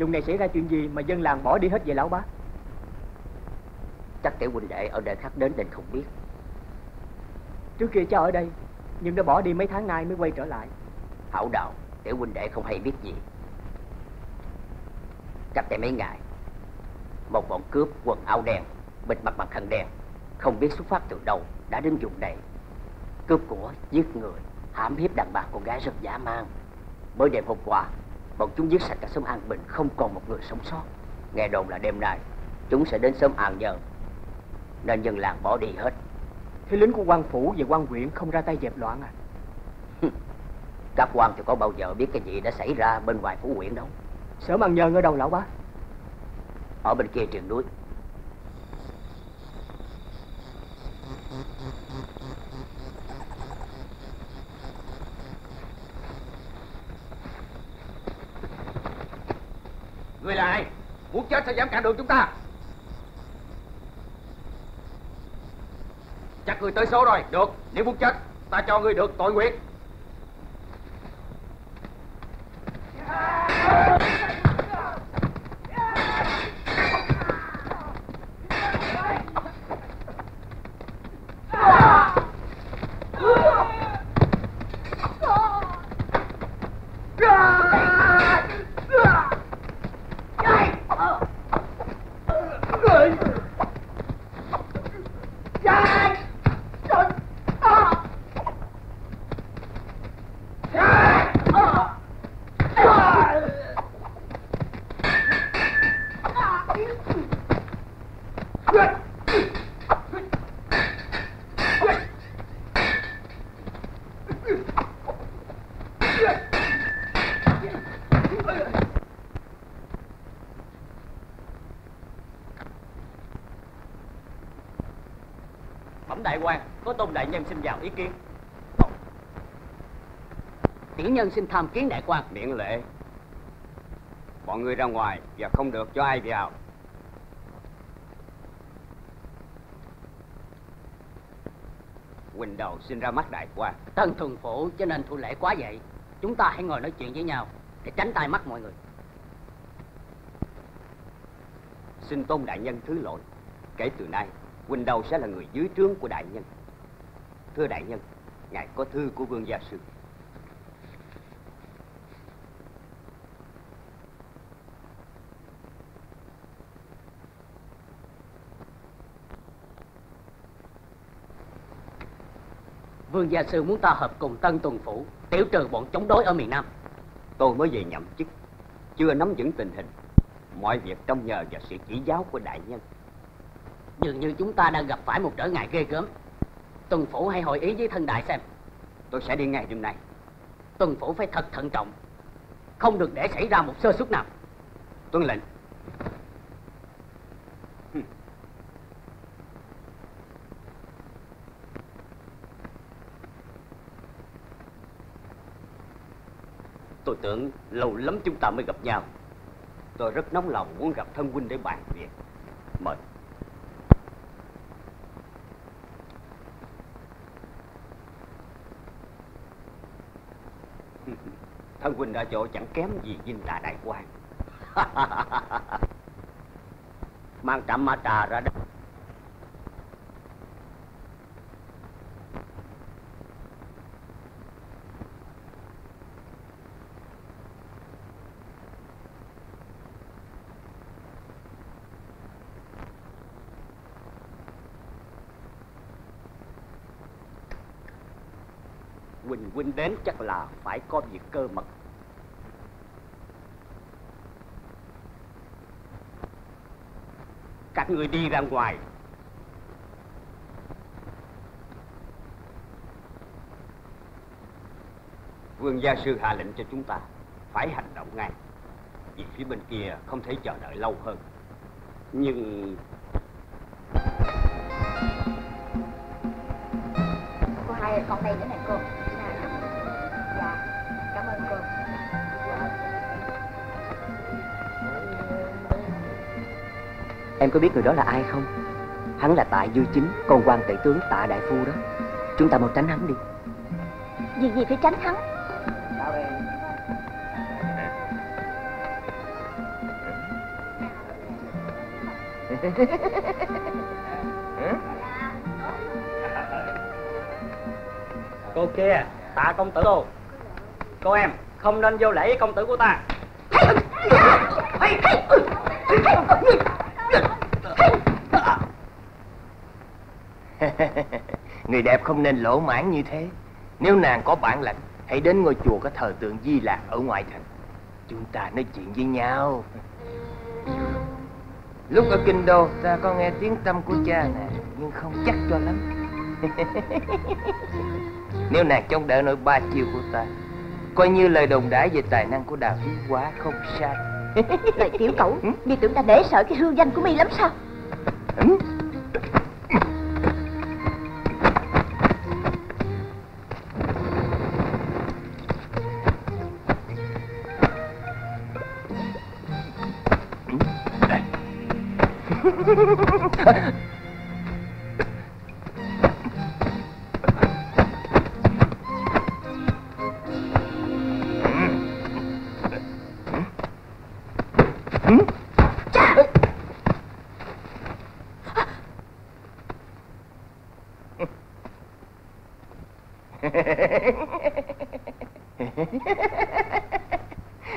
Vùng này xảy ra chuyện gì mà dân làng bỏ đi hết vậy lão bá? Chắc tiểu huynh đệ ở nơi khác đến nên không biết. Trước kia cháu ở đây Nhưng đã bỏ đi mấy tháng nay mới quay trở lại. Hảo đạo Tiểu huynh đệ không hay biết gì. Cách đây mấy ngày Một bọn cướp quần áo đen Bịt mặt bằng khăn đen Không biết xuất phát từ đâu Đã đến vùng này. Cướp của, giết người hãm hiếp đàn bà con gái rất dã man. Mới đêm hôm qua Bọn chúng giết sạch cả xóm An Bình Không còn một người sống sót. Nghe đồn là đêm nay Chúng sẽ đến xóm An Nhơn. Nên dân làng bỏ đi hết. Thế lính của quan phủ và quan huyện không ra tay dẹp loạn à? Các quan thì có bao giờ biết cái gì đã xảy ra bên ngoài phủ huyện đâu. Sở An Nhơn ở đâu lão bá? Ở bên kia triền núi Người là ai? Muốn chết sao dám cản đường chúng ta? Chắc người tới số rồi. Được, nếu muốn chết, ta cho người được tội nguyện. Yeah! Tôn đại nhân xin vào ý kiến. Tiểu nhân xin tham kiến đại quan Miễn lệ. Bọn người ra ngoài và không được cho ai vào. Quỳnh đầu xin ra mắt đại quan. Tân thuần phủ cho nên thu lễ quá vậy Chúng ta hãy ngồi nói chuyện với nhau Để tránh tai mắt mọi người Xin tôn đại nhân thứ lỗi. Kể từ nay, Quỳnh đầu sẽ là người dưới trướng của đại nhân. Thưa đại nhân, ngài có thư của vương gia sư. Vương gia sư muốn ta hợp cùng Tân Tuần Phủ Tiểu trừ bọn chống đối ở miền Nam Tôi mới về nhậm chức, chưa nắm vững tình hình. Mọi việc trông nhờ vào sự chỉ giáo của đại nhân. Dường như chúng ta đang gặp phải một trở ngại ghê gớm Tuần Phủ hãy hội ý với thân đại xem Tôi sẽ đi ngay đêm nay. Tuần Phủ phải thật thận trọng Không được để xảy ra một sơ suất nào Tuân lệnh. Tôi tưởng lâu lắm chúng ta mới gặp nhau. Tôi rất nóng lòng muốn gặp thân huynh để bàn việc. Mời. Thân huynh ở chỗ chẳng kém gì dinh tà đại quan. Mang trạm ma trà ra đây. Quỳnh Huynh đến chắc là phải có việc cơ mật. Các người đi ra ngoài. Vương gia sư hạ lệnh cho chúng ta phải hành động ngay. Vì phía bên kia không thể chờ đợi lâu hơn. Nhưng Cô hai con đây nữa này cô Em có biết người đó là ai không? Hắn là Tạ Dư Chính, con quan tể tướng Tạ Đại Phu đó. Chúng ta mau tránh hắn đi. Vì gì phải tránh hắn? Cô kia, tạ công tử cô Cô em, không nên vô lễ với công tử của ta Người đẹp không nên lỗ mãn như thế. Nếu nàng có bản lãnh Hãy đến ngôi chùa có thờ tượng Di Lạc ở ngoại thành. Chúng ta nói chuyện với nhau. Lúc ở Kinh Đô ta có nghe tiếng tâm của cha nàng Nhưng không chắc cho lắm. Nếu nàng chống đỡ nổi ba chiêu của ta Coi như lời đồn đãi về tài năng của đào hiếu quá không sai. Lời tiểu cẩu Mi tưởng ta để sợ cái hương danh của mi lắm sao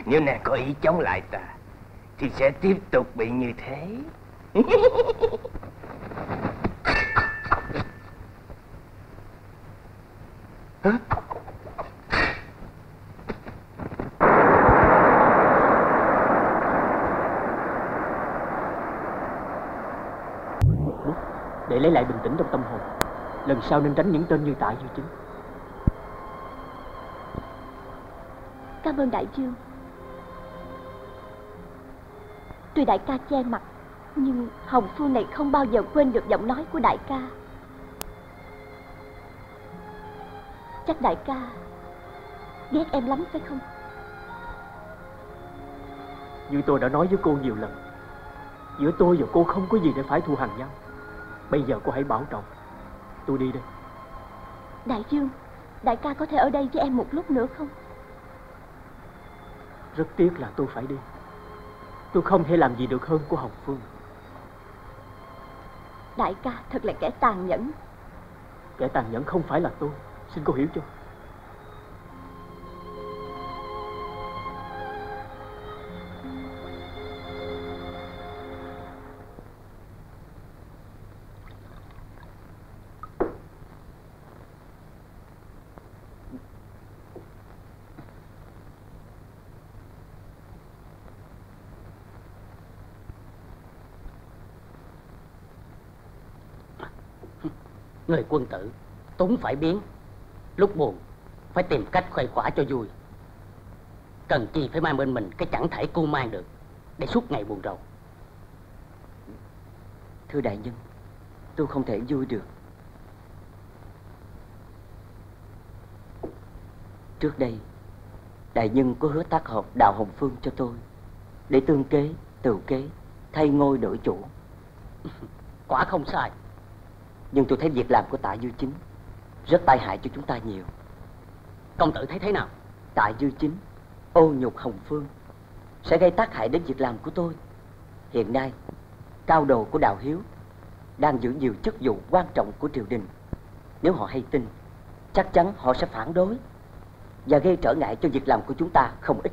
Nếu nàng có ý chống lại ta Thì sẽ tiếp tục bị như thế. Hả? để lấy lại bình tĩnh trong tâm hồn. Lần sau nên tránh những tên như tại như chính. Cảm ơn đại dương. Tuy đại ca che mặt Hồng Phương này không bao giờ quên được giọng nói của đại ca. Chắc đại ca Ghét em lắm phải không? Như tôi đã nói với cô nhiều lần giữa tôi và cô không có gì để phải thù hằn nhau. Bây giờ cô hãy bảo trọng tôi đi đây. Đại dương Đại ca có thể ở đây với em một lúc nữa không? Rất tiếc là tôi phải đi. Tôi không thể làm gì được hơn của hồng phương Đại ca thật là kẻ tàn nhẫn. Kẻ tàn nhẫn không phải là tôi. Xin cô hiểu cho Người quân tử Túng phải biến. Lúc buồn Phải tìm cách khuây khỏa cho vui. Cần chi phải mang bên mình Cái chẳng thể cu mang được Để suốt ngày buồn rầu. Thưa đại nhân Tôi không thể vui được. Trước đây Đại nhân có hứa tác hợp Đào Hồng Phương cho tôi Để tương kế, tự kế Thay ngôi đổi chủ. Quả không sai Nhưng tôi thấy việc làm của tạ Dư Chính Rất tai hại cho chúng ta nhiều. Công tử thấy thế nào? Tạ Dư Chính Ô nhục Hồng Phương Sẽ gây tác hại đến việc làm của tôi. Hiện nay Cao đồ của Đào Hiếu Đang giữ nhiều chức vụ quan trọng của triều đình. Nếu họ hay tin Chắc chắn họ sẽ phản đối Và gây trở ngại cho việc làm của chúng ta không ít.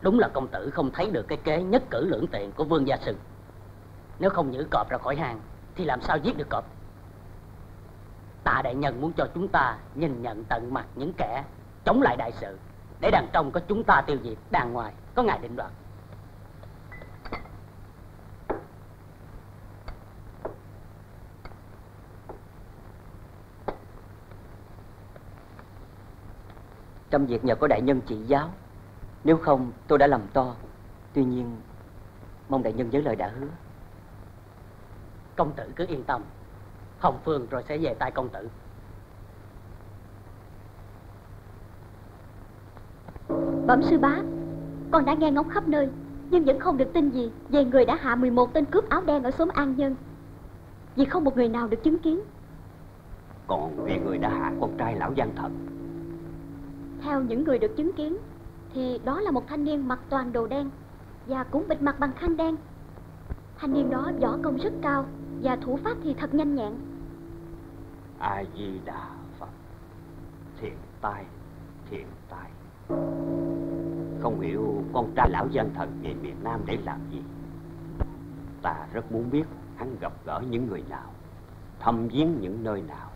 Đúng là công tử không thấy được cái kế nhất cử lưỡng tiện của vương gia sừng nếu không nhử cọp ra khỏi hàng Thì làm sao giết được cọp? Tạ đại nhân muốn cho chúng ta nhìn nhận tận mặt những kẻ chống lại đại sự Để đàn trong có chúng ta tiêu diệt, đàn ngoài có ngài định đoạt. Trong việc nhờ có đại nhân chỉ giáo Nếu không tôi đã làm to. Tuy nhiên Mong đại nhân nhớ lời đã hứa. Công tử cứ yên tâm. Hồng Phương rồi sẽ về tay công tử. Bẩm sư bá Con đã nghe ngóng khắp nơi Nhưng vẫn không được tin gì Về người đã hạ 11 tên cướp áo đen ở xóm An Nhân. Vì không một người nào được chứng kiến. Còn về người đã hạ con trai lão gian thật. Theo những người được chứng kiến Thì đó là một thanh niên mặc toàn đồ đen Và cũng bịt mặt bằng khăn đen. Thanh niên đó võ công rất cao Và thủ pháp thì thật nhanh nhẹn. A di đà phật. Thiện tai thiện tai. Không hiểu con trai lão gian thần về miền nam để làm gì. Ta rất muốn biết hắn gặp gỡ những người nào thăm viếng những nơi nào.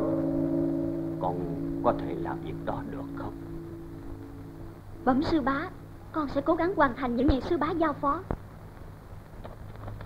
Con có thể làm việc đó được không? Bẩm sư bá Con sẽ cố gắng hoàn thành những gì sư bá giao phó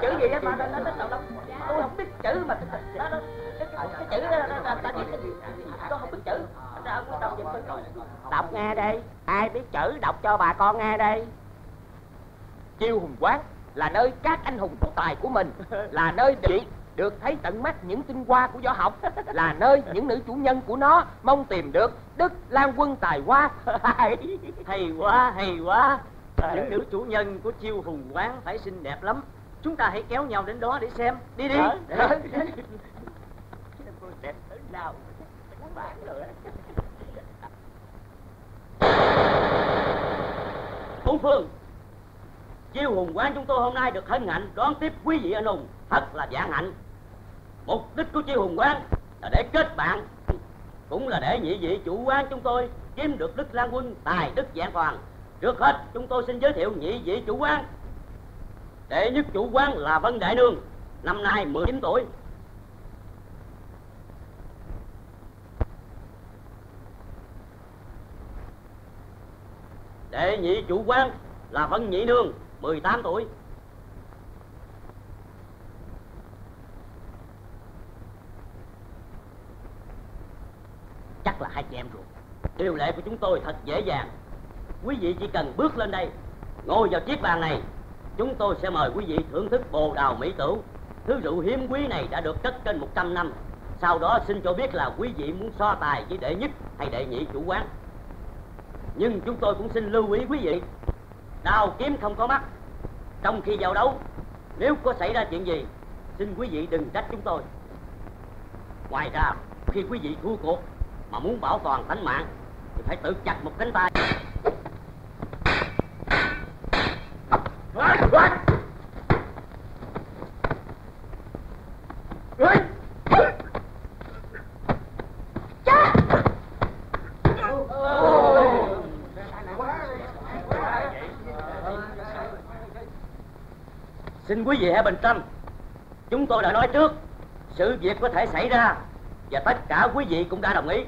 chữ gì á mà nó nó nó đâu tôi không biết chữ mà nó nó cái chữ đó nó ta chỉ tôi không biết chữ. Ra ông đọc giùm tôi đọc nghe đây ai biết chữ đọc cho bà con nghe đây chiêu hùng quán là nơi các anh hùng có tài của mình là nơi để được thấy tận mắt những tinh hoa của võ học là nơi những nữ chủ nhân của nó mong tìm được đức lan quân tài hoa. Hay. Quá hay quá. Những nữ chủ nhân của chiêu hùng quán phải xinh đẹp lắm chúng ta hãy kéo nhau đến đó để xem. Đi đi. Đẹp tới nào. Bán rồi. Bốn Phương Chiêu hùng quán chúng tôi hôm nay được hân hạnh đón tiếp quý vị anh hùng. Thật là vạn hạnh. Mục đích của chiêu hùng quán là để kết bạn Cũng là để nhị vị chủ quán chúng tôi kiếm được Đức Lan Quân tài đức vạn toàn. Trước hết chúng tôi xin giới thiệu nhị vị chủ quán Đệ nhất chủ quán là Vân Đại Nương, Năm nay 19 tuổi. Đệ nhị chủ quán là Vân Nhị Nương 18 tuổi. Chắc là hai chị em ruột. Điều lệ của chúng tôi thật dễ dàng. Quý vị chỉ cần bước lên đây, Ngồi vào chiếc bàn này Chúng tôi sẽ mời quý vị thưởng thức bồ đào mỹ tửu Thứ rượu hiếm quý này đã được cất trên 100 năm. Sau đó xin cho biết là quý vị muốn so tài với đệ nhất hay đệ nhị chủ quán. Nhưng chúng tôi cũng xin lưu ý quý vị, Đào kiếm không có mắt. Trong khi giao đấu, Nếu có xảy ra chuyện gì, Xin quý vị đừng trách chúng tôi. Ngoài ra, khi quý vị thua cuộc Mà muốn bảo toàn tính mạng, Thì phải tự chặt một cánh tay. Xin quý vị hãy bình tâm. Chúng tôi đã nói trước, Sự việc có thể xảy ra Và tất cả quý vị cũng đã đồng ý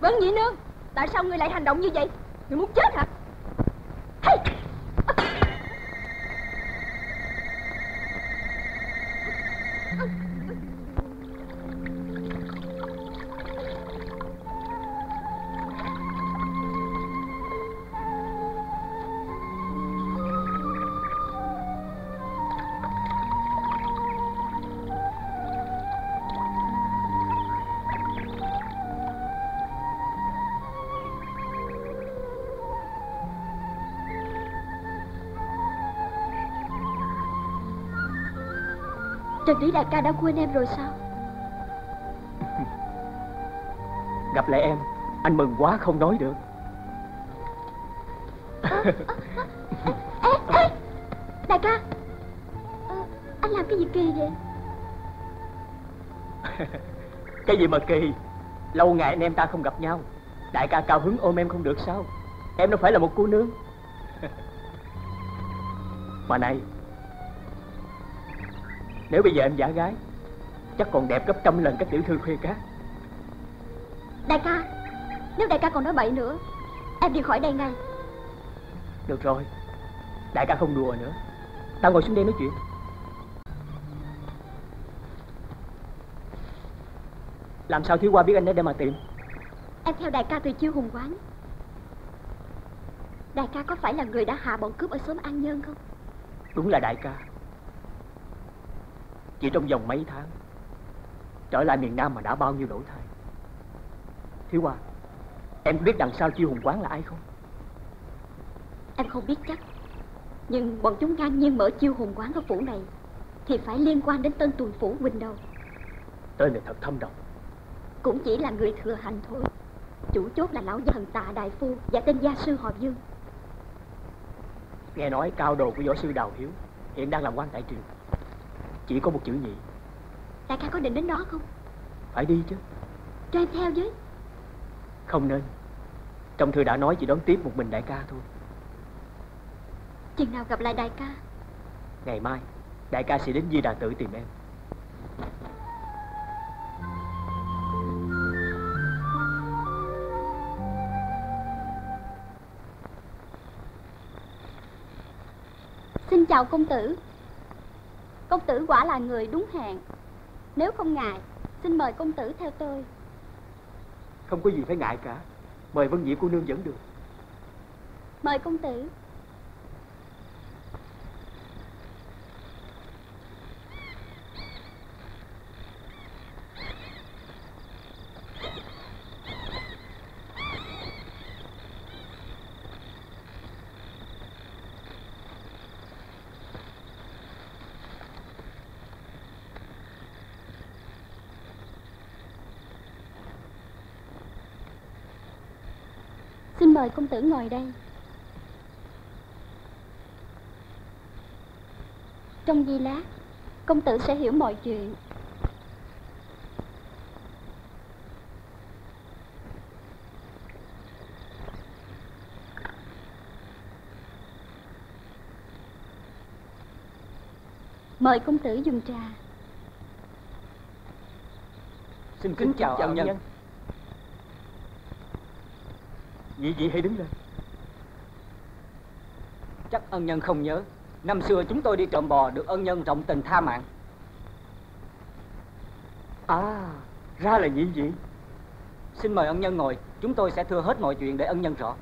Vân Nhị Nương Tại sao ngươi lại hành động như vậy? Ngươi muốn chết hả? Trần Lý đại ca đã quên em rồi sao? Gặp lại em Anh mừng quá không nói được. Ê, ê Đại ca. Anh làm cái gì kỳ vậy? Cái gì mà kỳ? Lâu ngày anh em ta không gặp nhau. Đại ca cao hứng ôm em không được sao? Em đâu phải là một cô nương. Mà này Nếu bây giờ em giả gái Chắc còn đẹp gấp trăm lần các tiểu thư khuê cát Đại ca Nếu đại ca còn nói bậy nữa Em đi khỏi đây ngay. Được rồi Đại ca không đùa nữa. Tao ngồi xuống đây nói chuyện. Làm sao thiếu qua biết anh ấy để mà tìm? Em theo đại ca từ chiêu hùng quán. Đại ca có phải là người đã hạ bọn cướp ở xóm An Nhân không? Đúng là đại ca Chỉ trong vòng mấy tháng Trở lại miền Nam mà đã bao nhiêu đổi thay Thiếu Hoa Em có biết đằng sau chiêu hùng quán là ai không? Em không biết chắc. Nhưng bọn chúng ngang nhiên mở chiêu hùng quán ở phủ này Thì phải liên quan đến tân tuần phủ Quỳnh đâu Tên này thật thâm độc. Cũng chỉ là người thừa hành thôi. Chủ chốt là lão gia thần tạ đại phu Và tên gia sư họ Dương Nghe nói cao đồ của võ sư Đào Hiếu Hiện đang làm quan tại triều Chỉ có một chữ nhị Đại ca có định đến đó không? Phải đi chứ. Cho em theo với. Không nên. Trong thư đã nói chỉ đón tiếp một mình đại ca thôi. Chừng nào gặp lại đại ca. Ngày mai Đại ca sẽ đến Di Đà Tự tìm em. Xin chào công tử Công tử quả là người đúng hẹn. Nếu không ngại Xin mời công tử theo tôi. Không có gì phải ngại cả. Mời Vân Diệu cô nương dẫn đường. Mời công tử mời công tử ngồi đây. Trong giây lát Công tử sẽ hiểu mọi chuyện. Mời công tử dùng trà. Xin kính chào ân nhân Vị vị hãy đứng lên. Chắc ân nhân không nhớ. Năm xưa chúng tôi đi trộm bò Được ân nhân rộng tình tha mạng. À ra là nhị vị. Xin mời ân nhân ngồi. Chúng tôi sẽ thưa hết mọi chuyện để ân nhân rõ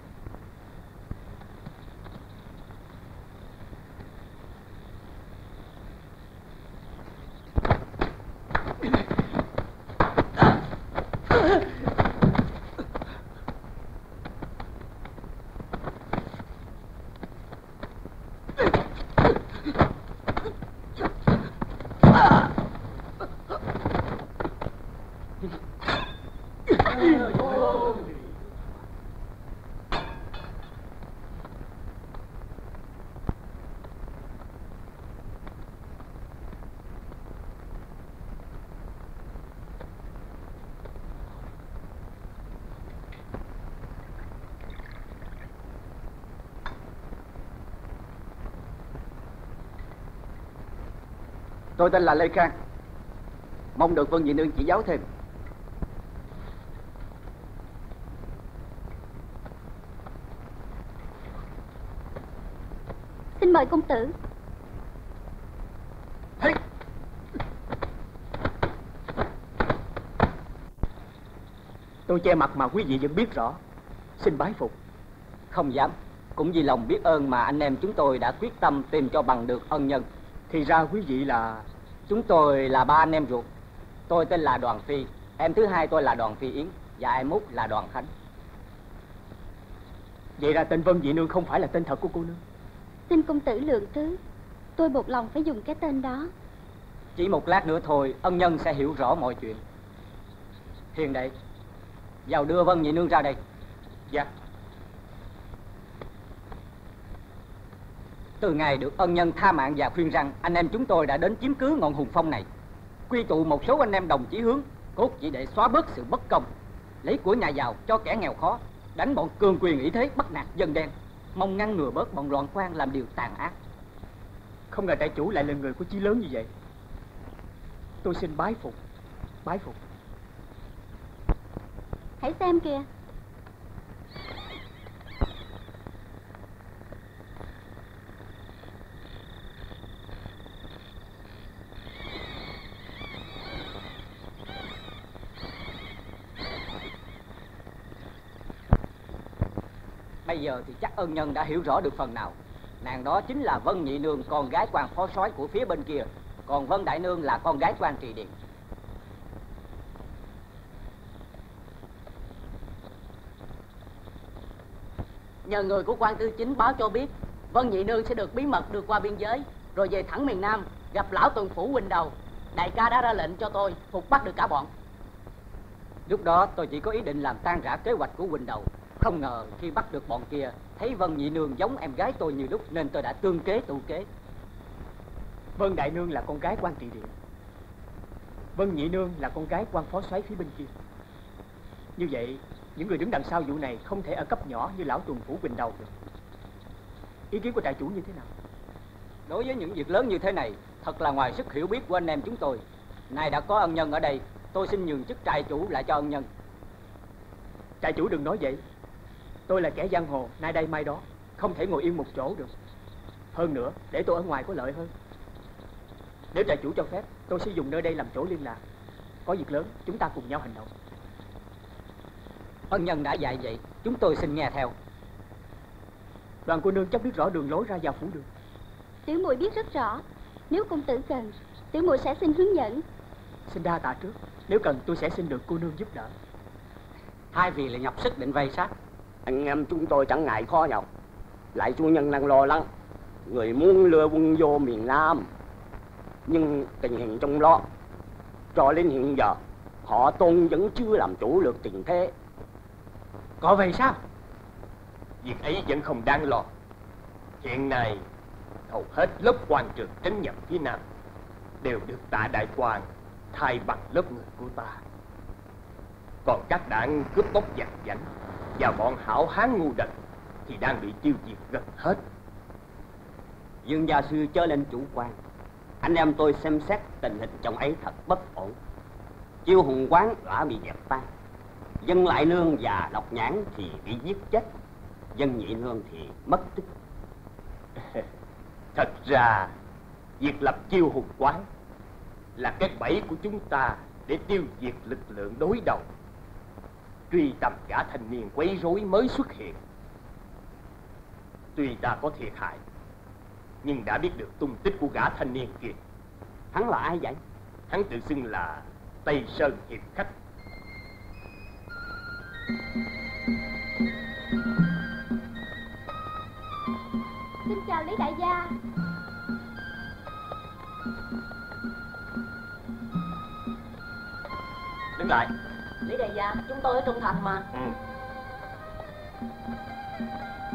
Tôi tên là Lê Khang. Mong được Vân Dị Nương chỉ giáo thêm. Xin mời công tử. Tôi che mặt mà quý vị vẫn biết rõ. Xin bái phục. Không dám. Cũng vì lòng biết ơn mà anh em chúng tôi đã quyết tâm tìm cho bằng được ân nhân Thì ra quý vị là Chúng tôi là ba anh em ruột Tôi tên là Đoàn Phi Em thứ hai tôi là Đoàn Phi Yến Và em út là Đoàn Khánh Vậy ra tên Vân Dị Nương không phải là tên thật của cô nương Xin công tử lượng thứ Tôi một lòng phải dùng cái tên đó Chỉ một lát nữa thôi, ân nhân sẽ hiểu rõ mọi chuyện. Hiền đệ, vào đưa Vân Nhị Nương ra đây. Dạ. Từ ngày được ân nhân tha mạng và khuyên rằng anh em chúng tôi đã đến chiếm cứ ngọn hùng phong này. Quy tụ một số anh em đồng chí hướng, cốt chỉ để xóa bớt sự bất công, lấy của nhà giàu cho kẻ nghèo khó, đánh bọn cường quyền ý thế bắt nạt dân đen, mong ngăn ngừa bớt bọn loạn quan làm điều tàn ác. Không ngờ trại chủ lại là người có chí lớn như vậy Tôi xin bái phục Bái phục Hãy xem kìa Bây giờ thì chắc ân nhân đã hiểu rõ được phần nào. Nàng đó chính là Vân Nhị Nương, Con gái quan phó soái của phía bên kia. Còn Vân Đại Nương là con gái quan trị điện. Nhờ người của quan tư chính báo cho biết, Vân Nhị Nương sẽ được bí mật đưa qua biên giới, Rồi về thẳng miền Nam, Gặp lão tuần phủ huynh đầu. Đại ca đã ra lệnh cho tôi, Phục bắt được cả bọn. Lúc đó tôi chỉ có ý định làm tan rã kế hoạch của quỳnh đầu. Không ngờ khi bắt được bọn kia Thấy Vân Nhị Nương giống em gái tôi như lúc Nên tôi đã tương kế tụ kế. Vân Đại Nương là con gái quan trị điện Vân Nhị Nương là con gái quan phó soái phía bên kia. Như vậy những người đứng đằng sau vụ này không thể ở cấp nhỏ như lão tuần phủ Quỳnh Đầu được. Ý kiến của trại chủ như thế nào? Đối với những việc lớn như thế này Thật là ngoài sức hiểu biết của anh em chúng tôi. Nay đã có ân nhân ở đây Tôi xin nhường chức trại chủ lại cho ân nhân. Trại chủ đừng nói vậy Tôi là kẻ giang hồ, nay đây mai đó. Không thể ngồi yên một chỗ được. Hơn nữa, để tôi ở ngoài có lợi hơn. Nếu trại chủ cho phép Tôi sẽ dùng nơi đây làm chỗ liên lạc. Có việc lớn, chúng ta cùng nhau hành động. Ân nhân đã dạy vậy Chúng tôi xin nghe theo. Đoàn cô nương chắc biết rõ đường lối ra vào phủ đường. Tiểu muội biết rất rõ. Nếu công tử cần Tiểu muội sẽ xin hướng dẫn. Xin đa tạ trước. Nếu cần tôi sẽ xin được cô nương giúp đỡ. Hai vị là nhọc sức định vây sát anh em chúng tôi chẳng ngại khó nhọc Lại chủ nhân đang lo lắng, Người muốn lừa quân vô miền Nam. Nhưng tình hình trong lo Cho đến hiện giờ, Họ tôn vẫn chưa làm chủ được tình thế. Có vậy sao? Việc ấy vẫn không đáng lo. Hiện nay Hầu hết lớp quan trường tránh nhập phía Nam Đều được tạ đại quan Thay bằng lớp người của ta. Còn các đảng cướp bóc giặc giảnh và bọn hảo hán ngu đần Thì đang bị tiêu diệt gần hết. Dương gia sư chớ lên chủ quan. Anh em tôi xem xét tình hình trong ấy thật bất ổn. Chiêu hùng quán đã bị dẹp tan. Dân lại nương và độc nhãn thì bị giết chết. Dân nhị nương thì mất tích. Thật ra, Việc lập chiêu hùng quán Là cái bẫy của chúng ta Để tiêu diệt lực lượng đối đầu. Truy tầm gã thanh niên quấy rối mới xuất hiện Tuy ta có thiệt hại Nhưng đã biết được tung tích của gã thanh niên kia. Hắn là ai vậy? Hắn tự xưng là Tây Sơn Hiệp Khách. Xin chào Lý Đại gia. Đứng lại Gia chúng tôi ở trung thành mà. Ừ.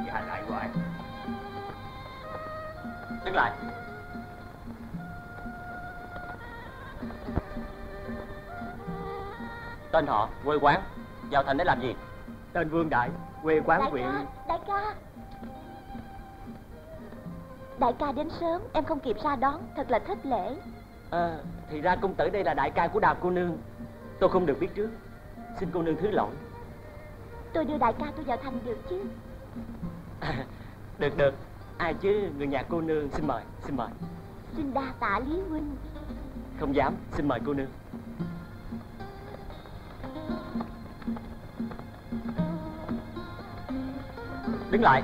Dạ lại hoài Đứng lại Tên họ, quê quán Vào thành để làm gì? Tên Vương Đại Quê quán Đại huyện. ca, đại ca. Đại ca đến sớm Em không kịp ra đón Thật là thất lễ. À, Thì ra công tử đây là đại ca của đào cô nương. Tôi không được biết trước Xin cô nương thứ lỗi. Tôi đưa đại ca tôi vào thành được chứ? À, Được được. Ai chứ? Người nhà cô nương. Xin mời Xin mời. Xin đa tạ Lý Huynh. Không dám. Xin mời cô nương. Đứng lại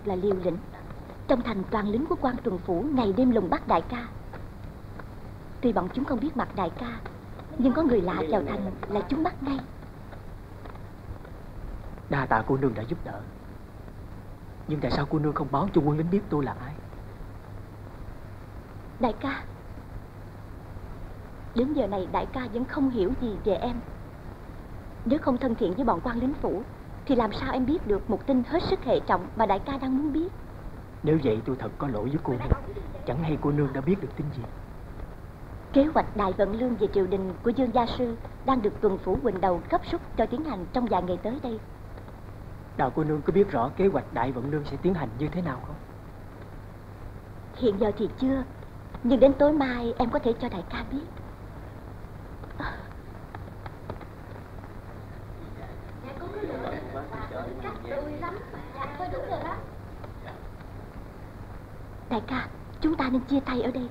thật là liều lĩnh Trong thành toàn lính của quan tuần phủ Ngày đêm lùng bắt đại ca. Tuy bọn chúng không biết mặt đại ca Nhưng có người lạ vào thành là chúng bắt ngay. Đa tạ cô nương đã giúp đỡ. Nhưng tại sao cô nương không báo cho quân lính biết tôi là ai? Đại ca Đến giờ này đại ca vẫn không hiểu gì về em. Nếu không thân thiện với bọn quan lính phủ Thì làm sao em biết được một tin hết sức hệ trọng Mà đại ca đang muốn biết? Nếu vậy tôi thật có lỗi với cô nương Chẳng hay cô nương đã biết được tin gì. Kế hoạch đại vận lương về triều đình của Dương Gia Sư Đang được tuần phủ Quỳnh Đầu gấp rút cho tiến hành trong vài ngày tới đây. Đào cô nương có biết rõ kế hoạch đại vận lương sẽ tiến hành như thế nào không? Hiện giờ thì chưa Nhưng đến tối mai em có thể cho đại ca biết Đại ca, chúng ta nên chia tay ở đây.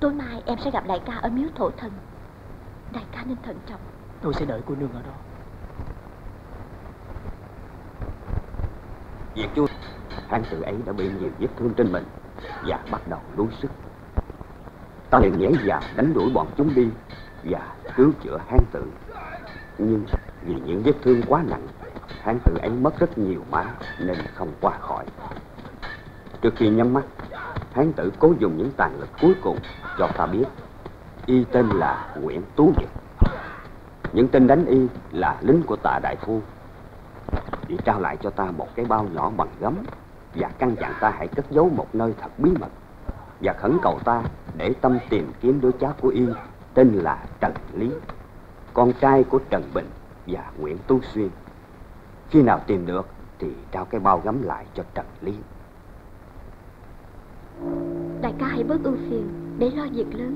Tối mai em sẽ gặp đại ca ở miếu thổ thần. Đại ca nên thận trọng. Tôi sẽ đợi cô nương ở đó. Việc chúa Hán tử ấy đã bị nhiều vết thương trên mình Và bắt đầu đuối sức. Ta liền nhảy vào đánh đuổi bọn chúng đi Và cứu chữa hán tử Nhưng vì những vết thương quá nặng Hán tử ấy mất rất nhiều máu Nên không qua khỏi. Trước khi nhắm mắt Hán tử cố dùng những tàn lực cuối cùng Cho ta biết. Y tên là Nguyễn Tú Nhật. Những tên đánh y là lính của tạ đại phu. Y trao lại cho ta một cái bao nhỏ bằng gấm Và căn dặn ta hãy cất giấu một nơi thật bí mật Và khẩn cầu ta để tâm tìm kiếm đứa cháu của Y Tên là Trần Lý, Con trai của Trần Bình và Nguyễn Tú Xuyên. Khi nào tìm được thì trao cái bao gấm lại cho Trần Lý. Đại ca hãy bớt ưu phiền Để lo việc lớn.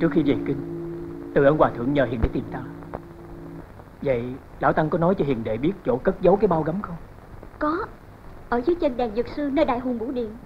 Trước khi về kinh Từ ơn hòa thượng nhờ hiền để tìm ta. Vậy lão tăng có nói cho hiền đệ biết chỗ cất giấu cái bao gấm không? Có. Ở dưới chân đèn dược sư nơi đại hùng vũ điện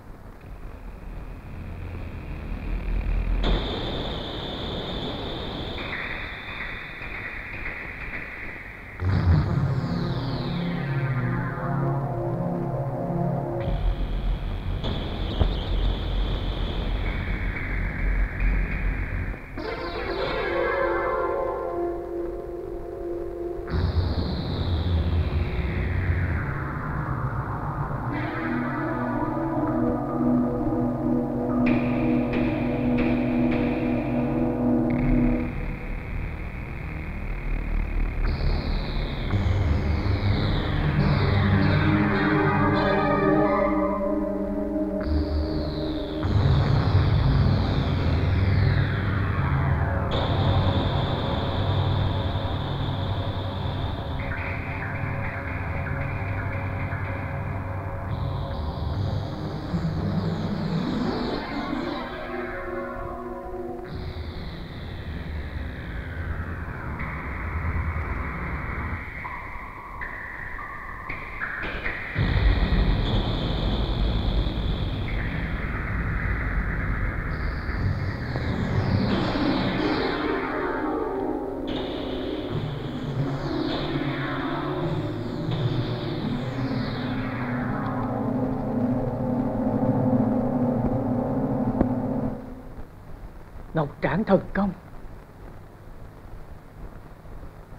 trảng thần công.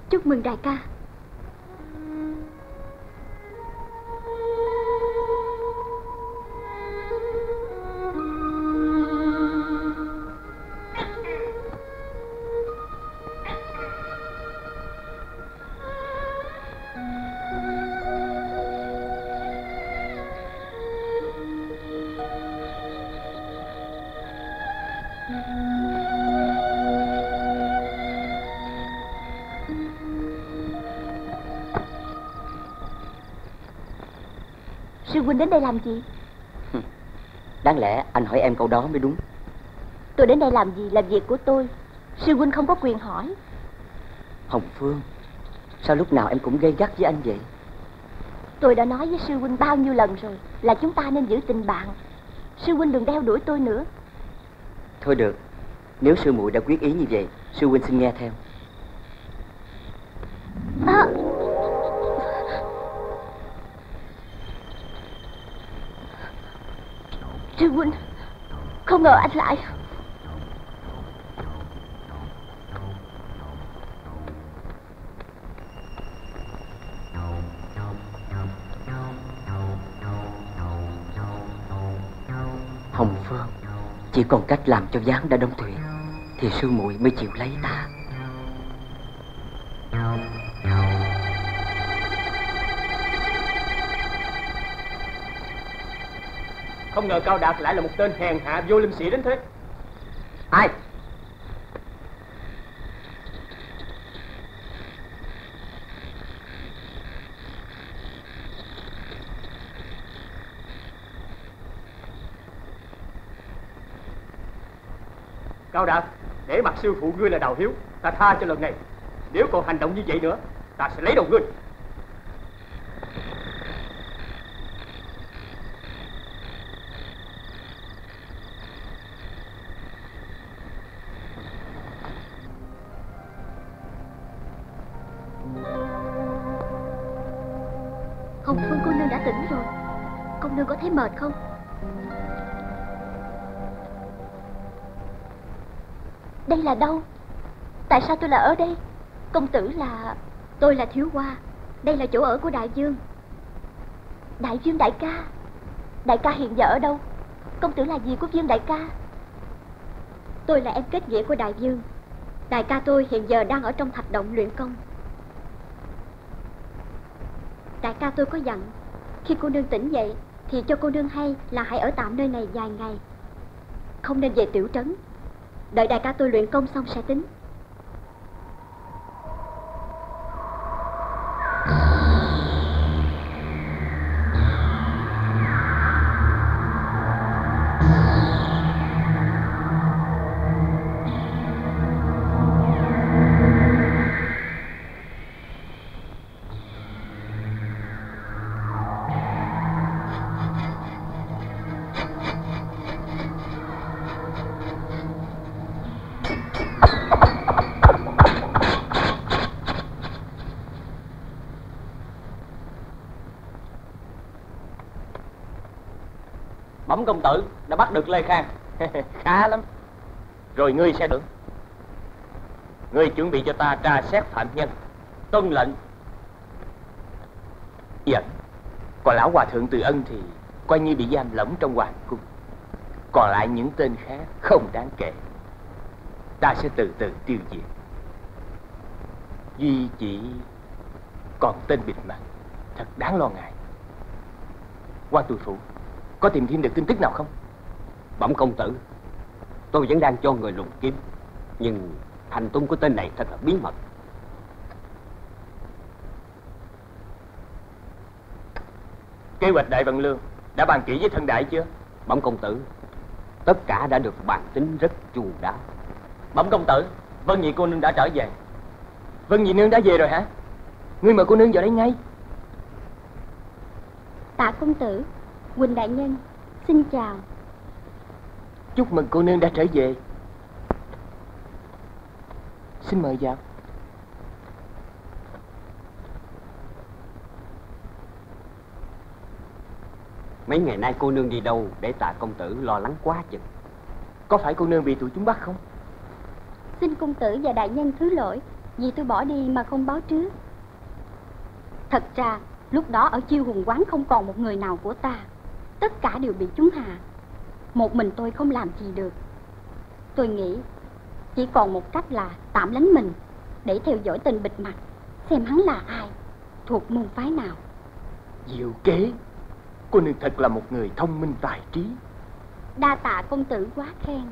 Chúc mừng đại ca. huynh đến đây làm gì? Đáng lẽ anh hỏi em câu đó mới đúng. Tôi đến đây làm gì? Là việc của tôi. Sư huynh không có quyền hỏi. Hồng Phương Sao lúc nào em cũng gây gắt với anh vậy? Tôi đã nói với sư huynh bao nhiêu lần rồi Là chúng ta nên giữ tình bạn. Sư huynh đừng đeo đuổi tôi nữa. Thôi được Nếu sư muội đã quyết ý như vậy Sư huynh xin nghe theo Sư huynh, Không ngờ anh lại. Hồng Phương, Chỉ còn cách làm cho gián đã đóng thuyền, Thì sư muội mới chịu lấy ta. Không ngờ Cao Đạt lại là một tên hèn hạ vô liêm sĩ đến thế. Ai? Cao Đạt, Để mặt sư phụ ngươi là Đào Hiếu, Ta tha cho lần này. Nếu còn hành động như vậy nữa, Ta sẽ lấy đầu ngươi. Là đâu? Tại sao tôi là ở đây? Công tử là, Tôi là Thiếu Hoa. Đây là chỗ ở của Đại Dương. Đại Dương đại ca. Đại ca hiện giờ ở đâu? Công tử là gì của Dương đại ca? Tôi là em kết nghĩa của Đại Dương. Đại ca tôi hiện giờ đang ở trong thạch động luyện công. Đại ca tôi có dặn, Khi cô nương tỉnh dậy Thì cho cô nương hay là hãy ở tạm nơi này vài ngày. Không nên về tiểu trấn. Đợi đại ca tôi luyện công xong sẽ tính. Bẩm công tử đã bắt được Lê Khang. Khá lắm. Rồi ngươi sẽ được. Ngươi chuẩn bị cho ta tra xét phạm nhân, Tuân lệnh. Dạ. Còn lão hòa thượng Từ Ân thì Coi như bị giam lỏng trong hoàng cung. Còn lại những tên khác không đáng kể. Ta sẽ từ từ tiêu diệt. Duy chỉ Còn tên bịt mặt. Thật đáng lo ngại. Qua tù phủ. Có tìm thêm được tin tức nào không? Bẩm công tử Tôi vẫn đang cho người lùng kiếm Nhưng hành tung của tên này thật là bí mật. Kế hoạch đại vận lương Đã bàn kỹ với thân đại chưa? Bẩm công tử Tất cả đã được bàn tính rất chu đáo. Bẩm công tử Vân Nhị cô nương đã trở về. Vân Nhị nương đã về rồi hả? Ngươi mời cô nương vào đây ngay. Tạ công tử Quỳnh đại nhân Xin chào. Chúc mừng cô nương đã trở về. Xin mời vào. Mấy ngày nay cô nương đi đâu để tạ công tử lo lắng quá chừng? Có phải cô nương bị tụi chúng bắt không? Xin công tử và đại nhân thứ lỗi Vì tôi bỏ đi mà không báo trước. Thật ra lúc đó ở chiêu hùng quán không còn một người nào của ta Tất cả đều bị chúng hạ. Một mình tôi không làm gì được. Tôi nghĩ chỉ còn một cách là tạm lánh mình Để theo dõi tên bịt mặt Xem hắn là ai Thuộc môn phái nào. Diệu kế Cô nương thật là một người thông minh tài trí. Đa tạ công tử quá khen.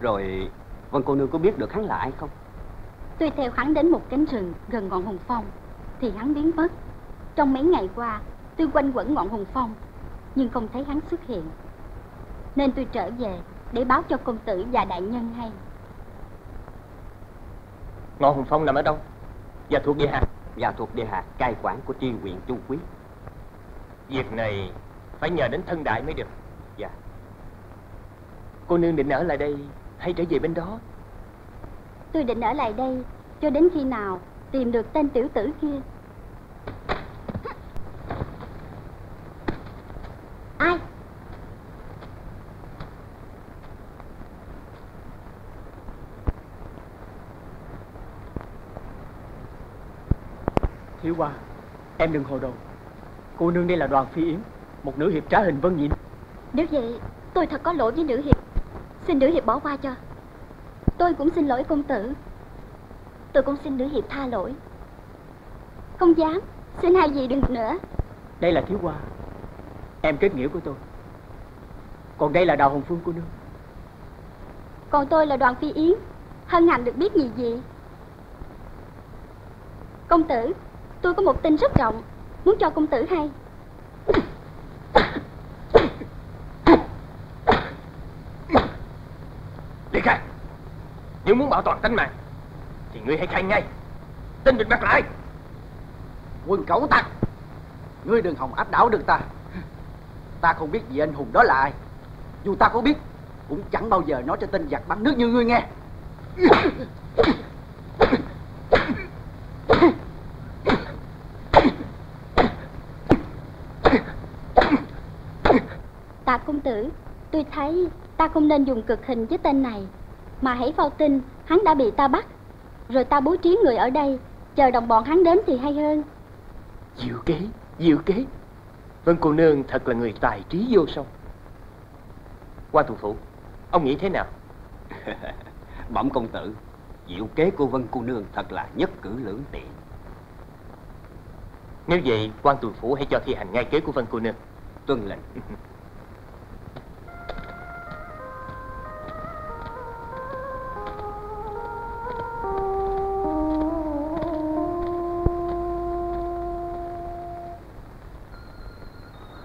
Rồi Vân cô nương có biết được hắn là ai không? Tôi theo hắn đến một cánh rừng gần ngọn Hùng Phong Thì hắn biến mất. Trong mấy ngày qua tôi quanh quẩn ngọn Hùng Phong Nhưng không thấy hắn xuất hiện. Nên tôi trở về để báo cho công tử và đại nhân hay. Ngọn Hùng Phong nằm ở đâu? Và thuộc địa hạt Và thuộc địa hạt cai quản của tri huyện Chu Quý. Việc này phải nhờ đến thân đại mới được. Dạ. Cô nương định ở lại đây hay trở về bên đó? Tôi định ở lại đây cho đến khi nào tìm được tên tiểu tử kia. Ai? Thiếu Hoa Em đừng hồ đồ Cô nương đây là đoàn phi yến Một nữ hiệp trá hình vân nhịn Nếu vậy, tôi thật có lỗi với nữ hiệp. Xin nữ hiệp bỏ qua cho. Tôi cũng xin lỗi công tử. Tôi cũng xin nữ hiệp tha lỗi Không dám, xin hai vị đừng nữa. Đây là Thiếu Hoa Em kết nghĩa của tôi Còn đây là Đào Hồng Phương cô nương Còn tôi là đoàn phi yến, hân hạnh được biết gì gì. Công tử, tôi có một tin rất trọng, muốn cho công tử hay. Đi khai Nếu muốn bảo toàn tính mạng Thì ngươi hãy khai ngay. Tin bịt mặt lại. Quân cẩu tặc Ngươi đừng hòng áp đảo được ta. Ta không biết vị anh hùng đó là ai. Dù ta có biết Cũng chẳng bao giờ nói cho tên giặc bắn nước như ngươi nghe. Tạ công tử, tôi thấy ta không nên dùng cực hình với tên này, mà hãy phao tin hắn đã bị ta bắt, rồi ta bố trí người ở đây, chờ đồng bọn hắn đến thì hay hơn. Diệu kế Diệu kế. Vân cô nương thật là người tài trí vô song. Quan thủ phủ Ông nghĩ thế nào? Bẩm công tử Diệu kế của Vân cô nương thật là nhất cử lưỡng tiện. Nếu vậy quan tù phủ hãy cho thi hành ngay kế của Vân cô nương. Tuân lệnh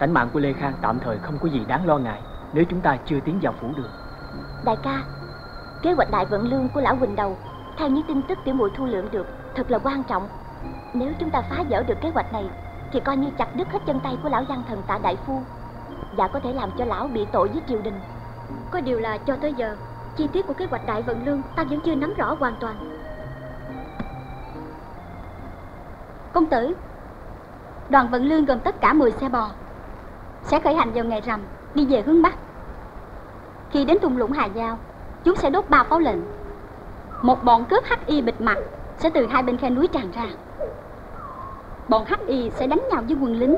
Tánh mạng của Lê Khang tạm thời không có gì đáng lo ngại Nếu chúng ta chưa tiến vào phủ đường. Đại ca Kế hoạch đại vận lương của lão Quỳnh Đầu Theo những tin tức tiểu muội thu lượm được Thật là quan trọng. Nếu chúng ta phá vỡ được kế hoạch này Thì coi như chặt đứt hết chân tay của lão văn thần tạ đại phu Và có thể làm cho lão bị tội với triều đình. Có điều là cho tới giờ, chi tiết của kế hoạch đại vận lương ta vẫn chưa nắm rõ hoàn toàn. Công tử, đoàn vận lương gồm tất cả 10 xe bò, sẽ khởi hành vào ngày rằm, đi về hướng Bắc. Khi đến thung lũng Hà Giao, chúng sẽ đốt ba pháo lệnh. Một bọn cướp hắc y bịt mặt sẽ từ hai bên khe núi tràn ra. Bọn hắc y sẽ đánh nhau với quân lính.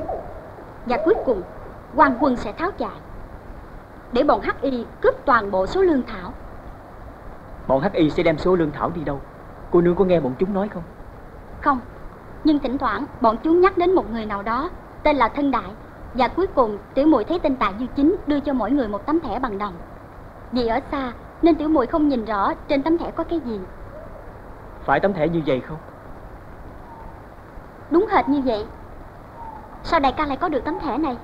Và cuối cùng, quan quân sẽ tháo chạy. Để bọn hắc y cướp toàn bộ số lương thảo. Bọn HI sẽ đem số lương thảo đi đâu Cô nương có nghe bọn chúng nói không Không, nhưng thỉnh thoảng bọn chúng nhắc đến một người nào đó tên là Thân Đại và cuối cùng tiểu muội thấy tên Tạ Như Chính đưa cho mỗi người một tấm thẻ bằng đồng. Vì ở xa nên tiểu muội không nhìn rõ trên tấm thẻ có cái gì. Phải tấm thẻ như vậy không Đúng hệt như vậy. Sao đại ca lại có được tấm thẻ này?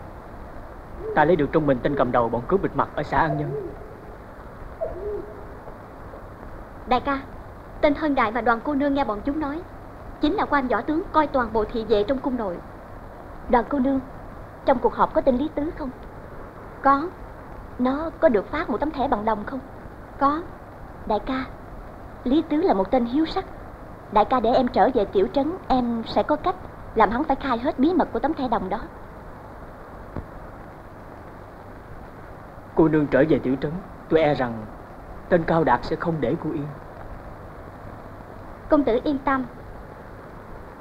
Ta lấy được trong mình tên cầm đầu bọn cướp bịt mặt ở xã An Nhân Đại ca, tên Hân Đại và đoàn cô nương nghe bọn chúng nói chính là quan võ tướng coi toàn bộ thị vệ trong cung nội. Đoàn cô nương Trong cuộc họp có tên Lý Tứ không Có, Nó có được phát một tấm thẻ bằng đồng không có. Đại ca Lý Tứ là một tên hiếu sắc Đại ca để em trở về tiểu trấn Em sẽ có cách Làm hắn phải khai hết bí mật của tấm thẻ đồng đó Cô nương trở về tiểu trấn Tôi e rằng Tên Cao Đạt sẽ không để cô yên Công tử yên tâm.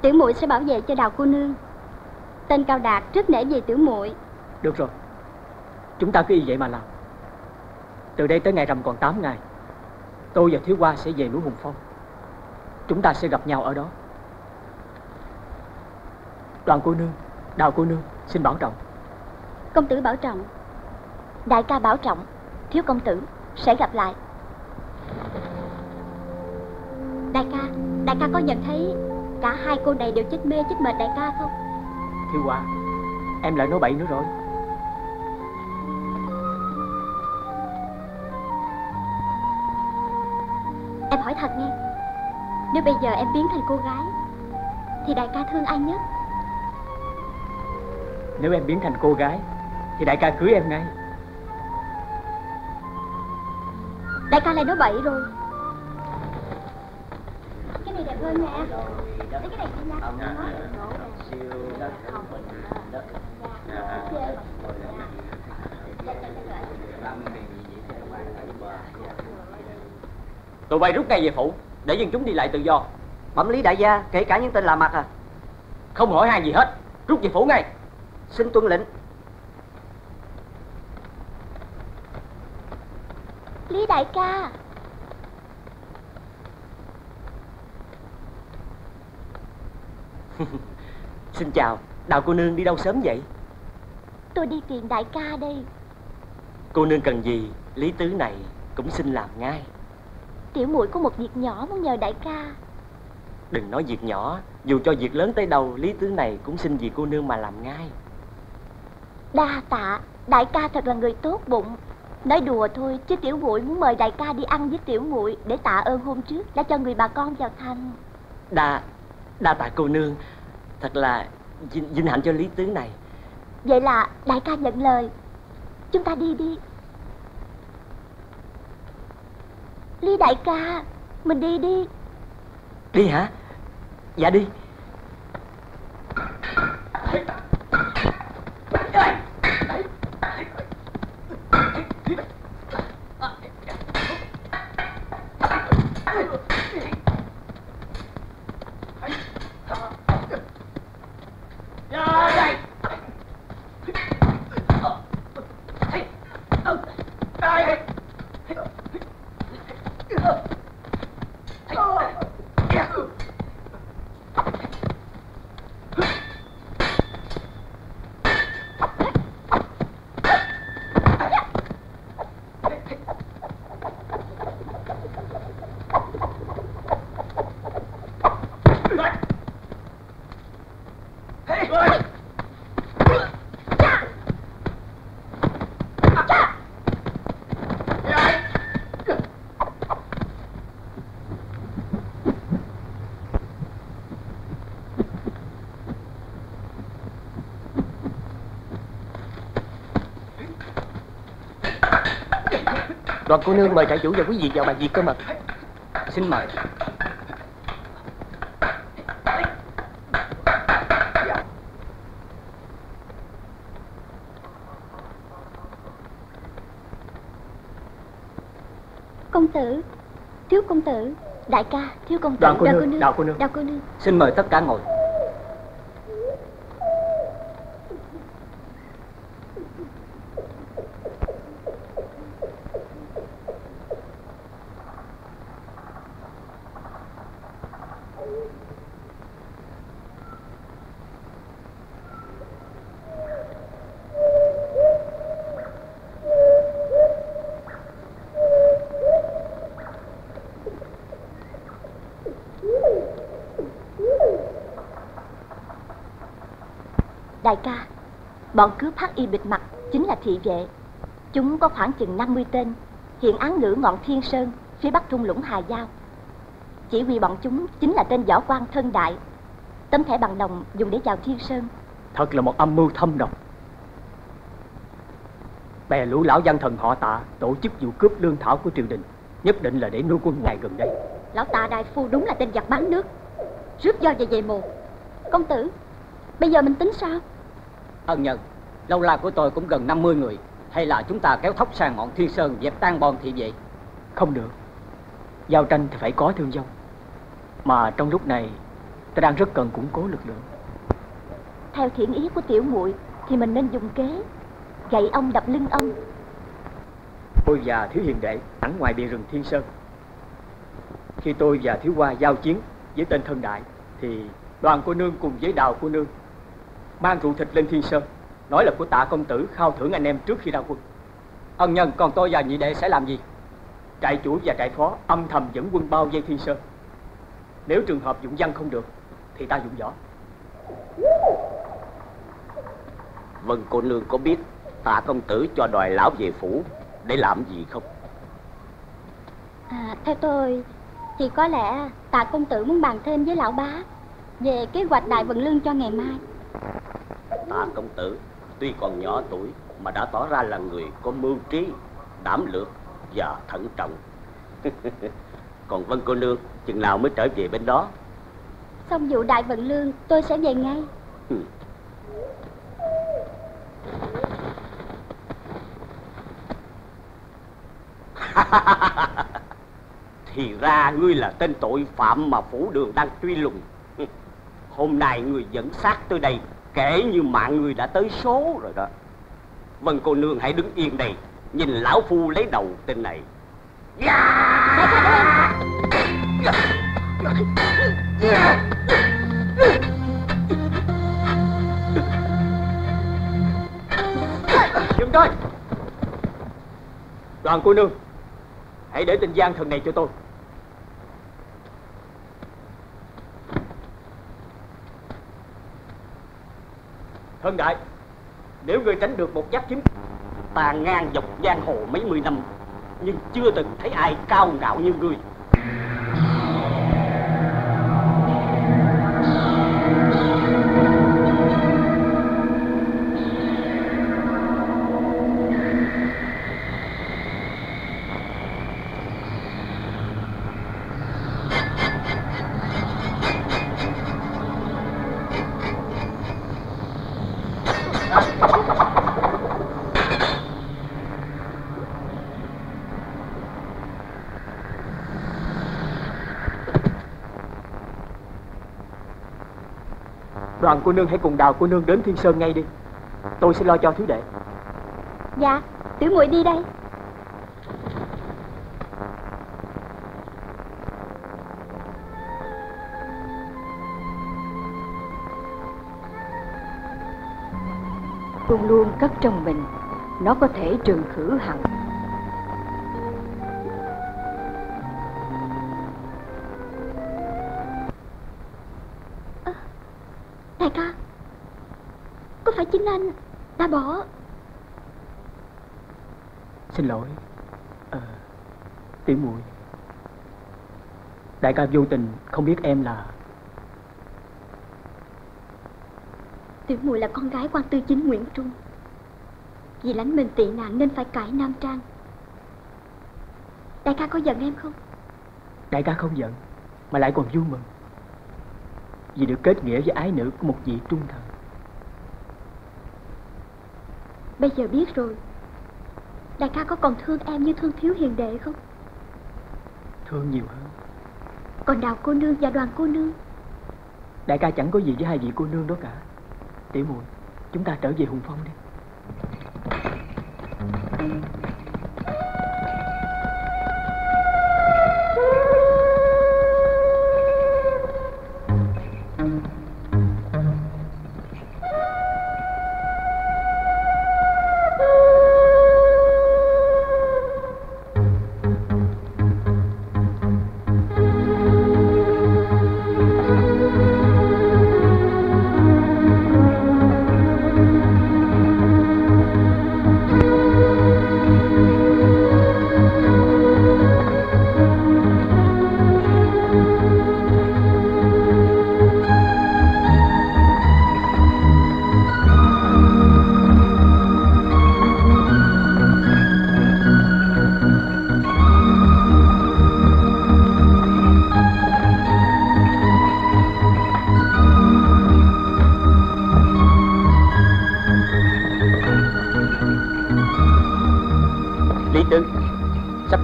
Tiểu muội sẽ bảo vệ cho đào cô nương. Tên Cao Đạt rất nể về tiểu muội. Được rồi. Chúng ta cứ y vậy mà làm. Từ đây tới ngày rằm còn 8 ngày Tôi và Thiếu Hoa sẽ về núi Hùng Phong. Chúng ta sẽ gặp nhau ở đó. Đoàn cô nương Đào cô nương Xin bảo trọng. Công tử bảo trọng. Đại ca bảo trọng. Thiếu công tử Sẽ gặp lại. Đại ca, đại ca có nhận thấy cả hai cô này đều chết mê chết mệt đại ca không? Thiếu Hoa. Em lại nói bậy nữa rồi. Em hỏi thật nghe. Nếu bây giờ em biến thành cô gái thì đại ca thương ai nhất? Nếu em biến thành cô gái Thì đại ca cưới em ngay. Đại ca lại nói bậy rồi. Cái này đẹp hơn nè Lấy cái này đi nha Tụi bay rút ngay về phủ Để dân chúng đi lại tự do. Bẩm lý đại gia, kể cả những tên lạ mặt à. Không hỏi han gì hết Rút về phủ ngay. Xin tuân lệnh. Lý đại ca Xin chào. Đào cô nương đi đâu sớm vậy? Tôi đi tìm đại ca đây. Cô nương cần gì Lý tứ này cũng xin làm ngay. Tiểu muội có một việc nhỏ muốn nhờ đại ca. Đừng nói việc nhỏ Dù cho việc lớn tới đâu Lý tứ này cũng xin vì cô nương mà làm ngay. Đa tạ Đại ca thật là người tốt bụng. Nói đùa thôi chứ tiểu muội muốn mời đại ca đi ăn với tiểu muội Để tạ ơn hôm trước đã cho người bà con vào thành. Đa Đa tạ cô nương Thật là vinh, vinh hạnh cho Lý tứ này. Vậy là đại ca nhận lời. Chúng ta đi đi. Lý đại ca Mình đi đi. Đi hả? Dạ đi Đoàn cô nương mời trại chủ và quý vị vào bàn việc cơ mà. Xin mời. Công tử Thiếu công tử. Đại ca Thiếu công tử. Đoàn cô nương, đào cô nương. Đào cô nương. Xin mời tất cả ngồi Đại ca. Bọn cướp hắc y bịt mặt Chính là thị vệ. Chúng có khoảng chừng 50 tên Hiện án ngữ ngọn Thiên Sơn Phía bắc thung lũng Hà Giao. Chỉ huy bọn chúng chính là tên võ quan thân đại. Tấm thẻ bằng đồng dùng để vào Thiên Sơn. Thật là một âm mưu thâm độc. Bè lũ lão văn thần họ tạ Tổ chức vụ cướp lương thảo của triều đình Nhất định là để nuôi quân ngày gần đây. Lão tạ đại phu đúng là tên giặc bán nước Rước do về về mồ. Công tử Bây giờ mình tính sao Ân nhân Lâu la của tôi cũng gần 50 người. Hay là chúng ta kéo thóc sang ngọn thiên sơn Dẹp tan bom thị vệ Không được. Giao tranh thì phải có thương vong Mà trong lúc này Ta đang rất cần củng cố lực lượng. Theo thiện ý của tiểu muội Thì mình nên dùng kế. Gậy ông đập lưng ông. Tôi và Thiếu Hiền Đệ ẩn ngoài bìa rừng Thiên Sơn. Khi tôi và Thiếu Hoa giao chiến với tên thân đại Thì đoàn cô nương cùng với đào cô nương Mang rượu thịt lên Thiên Sơn. Nói là của tạ công tử khao thưởng anh em trước khi ra quân. Ân nhân còn tôi và nhị đệ sẽ làm gì? Trại chủ và trại phó âm thầm dẫn quân bao vây Thiên Sơn. Nếu trường hợp dụng văn không được Thì ta dụng võ. Vân cô nương có biết tạ công tử cho đòi lão về phủ để làm gì không? À, theo tôi thì có lẽ tạ công tử muốn bàn thêm với lão bá về kế hoạch đại vận lương cho ngày mai. Tạ công tử tuy còn nhỏ tuổi mà đã tỏ ra là người có mưu trí, đảm lược và thận trọng. Còn Vân cô nương Chừng nào mới trở về bên đó Xong vụ đại vận lương tôi sẽ về ngay Ừ. Thì ra ngươi là tên tội phạm mà phủ đường đang truy lùng Hôm nay người dẫn xác tới đây, Kể như mạng người đã tới số rồi đó. Vân cô nương hãy đứng yên đây, Nhìn lão phu lấy đầu tên này. Dạ! Dừng tay Đoàn cô nương, Hãy để tên gian thần này cho tôi. Hơn đại, Nếu ngươi tránh được một giáp kiếm tàn ngang dọc giang hồ mấy mươi năm, Nhưng chưa từng thấy ai cao ngạo như ngươi. Đoàn cô nương hãy cùng đào cô nương đến Thiên Sơn ngay đi. Tôi sẽ lo cho thứ đệ. Dạ tiểu muội đi đây. Luôn luôn cất trong mình nó có thể trừng khử hận phải chính anh. Đã bỏ. Xin lỗi Ờ Tiểu muội Đại ca vô tình không biết em là Tiểu muội là con gái quan tư chính Nguyễn Trung. Vì lánh mình tị nạn nên phải cải Nam Trang. Đại ca có giận em không? Đại ca không giận Mà lại còn vui mừng. Vì được kết nghĩa với ái nữ của một vị trung thần Bây giờ biết rồi. Đại ca có còn thương em như thương thiếu hiền đệ không? Thương nhiều hơn. Còn đào cô nương và đoàn cô nương? Đại ca chẳng có gì với hai vị cô nương đó cả. Tiểu muội Chúng ta trở về Hùng Phong đi. Lý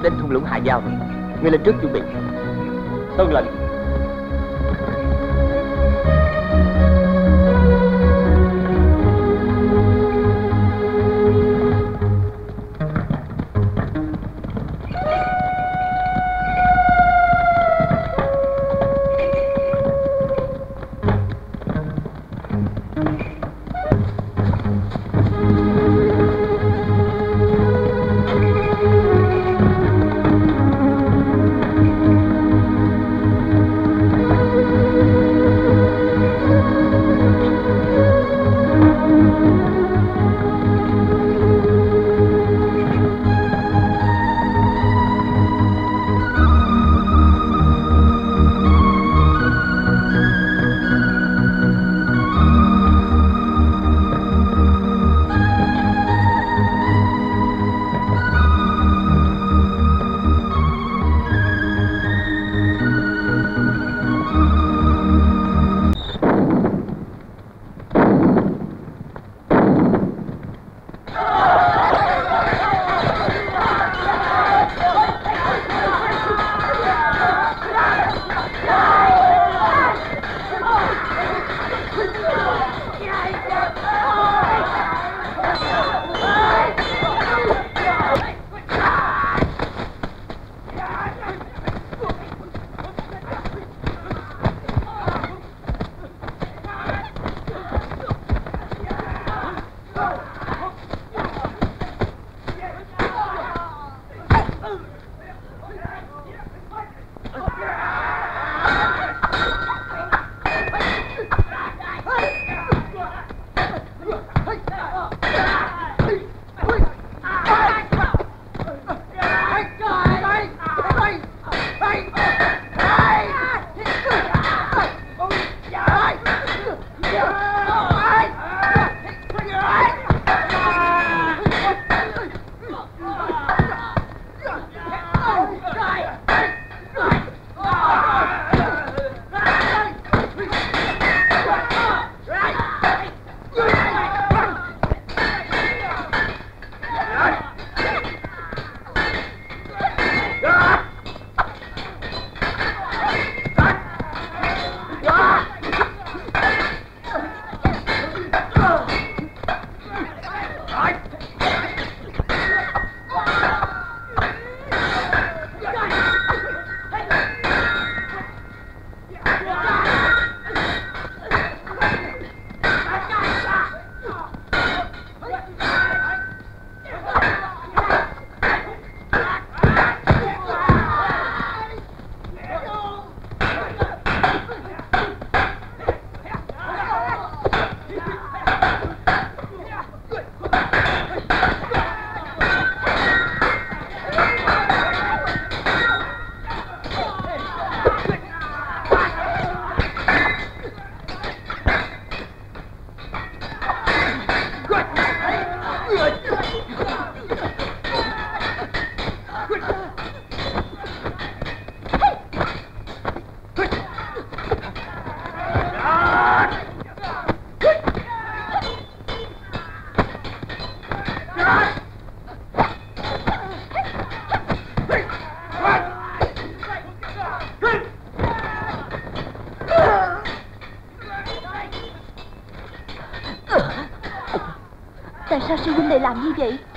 đến thung lũng Hạ Giao Ngươi lên trước chuẩn bị. Tuân lệnh sư huynh lại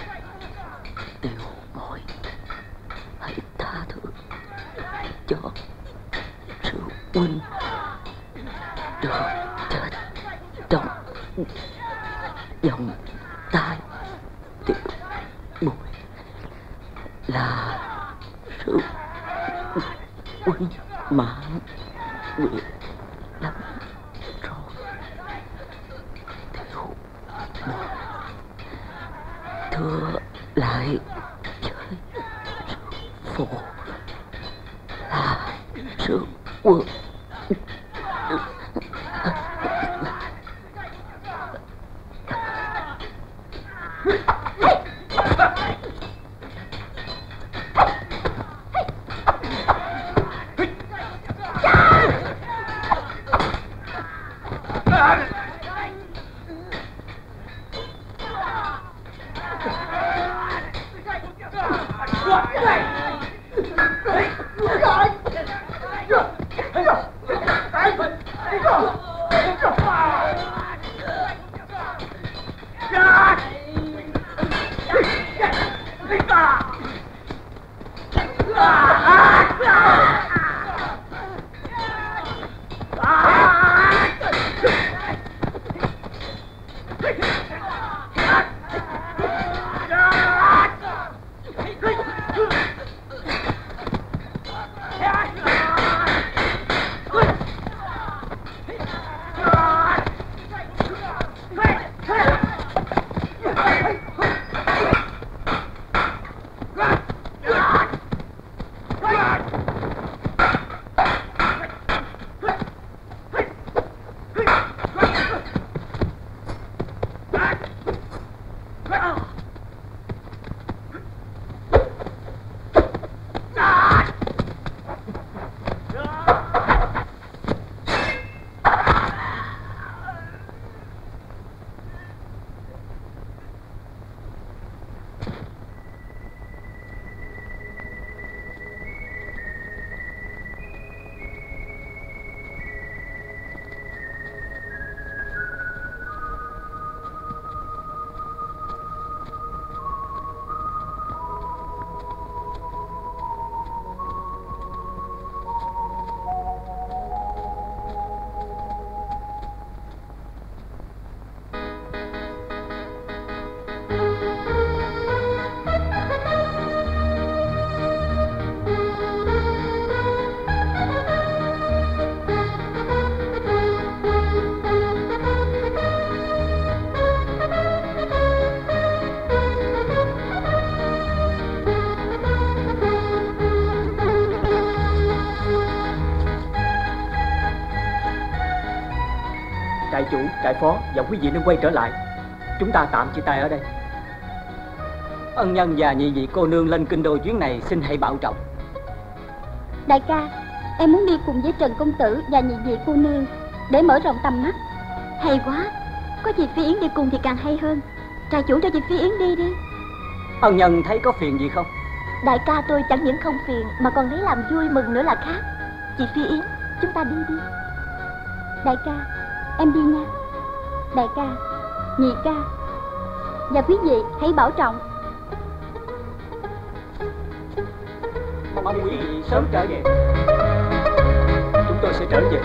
chủ trại phó và quý vị nên quay trở lại. Chúng ta tạm chia tay ở đây. Ân nhân và nhị vị cô nương lên kinh đô chuyến này xin hãy bảo trọng. Đại ca, em muốn đi cùng với Trần Công Tử và nhị vị cô nương để mở rộng tầm mắt. hay quá có chị phi yến đi cùng thì càng hay hơn. Trại chủ cho chị phi yến đi đi. Ân nhân thấy có phiền gì không? Đại ca tôi chẳng những không phiền mà còn lấy làm vui mừng nữa là khác. Chị phi yến chúng ta đi đi. Đại ca, em đi nha. Đại ca, nhị ca và quý vị hãy bảo trọng. mong quý vị sớm trở về chúng tôi sẽ trở về